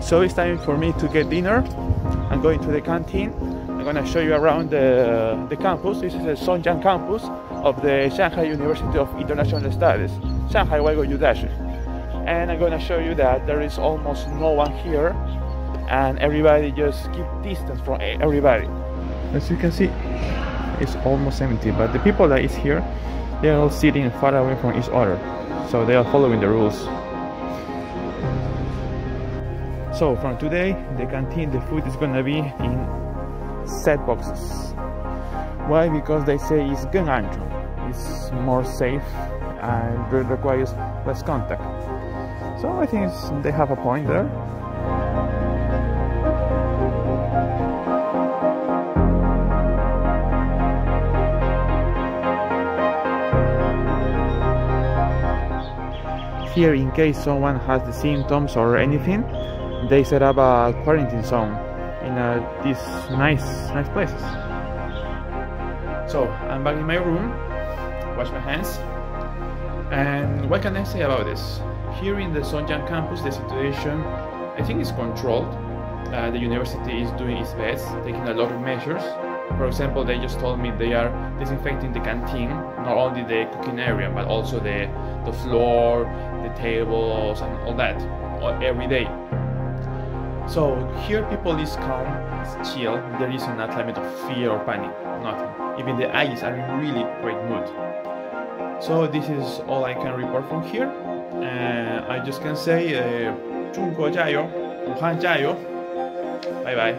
So it's time for me to get dinner. I'm going to the canteen. I'm gonna show you around the, the campus. This is the Songjiang campus of the Shanghai University of International Studies, Shanghai Waiguoyu Daxue. And I'm gonna show you that there is almost no one here and everybody just keep distance from everybody. As you can see, it's almost empty, but the people that is here, they are all sitting far away from each other. So they are following the rules so from today the canteen the food is gonna be in set boxes. Why? Because they say it's gancho it's more safe and requires less contact. So i think they have a point there. Here in case someone has the symptoms or anything they set up a quarantine zone in uh, these nice, nice places. So I'm back in my room, wash my hands, and what can I say about this? Here in the Songjiang campus, the situation I think is controlled. Uh, the university is doing its best, taking a lot of measures. For example, they just told me they are disinfecting the canteen, not only the cooking area, but also the, the floor, the tables, and all that, every day. So here people is calm, is chill, there is not climate of fear or panic, nothing. Even the eyes are in really great mood. So this is all I can report from here. Uh, I just can say, uh, 中国加油，武汉加油，拜拜。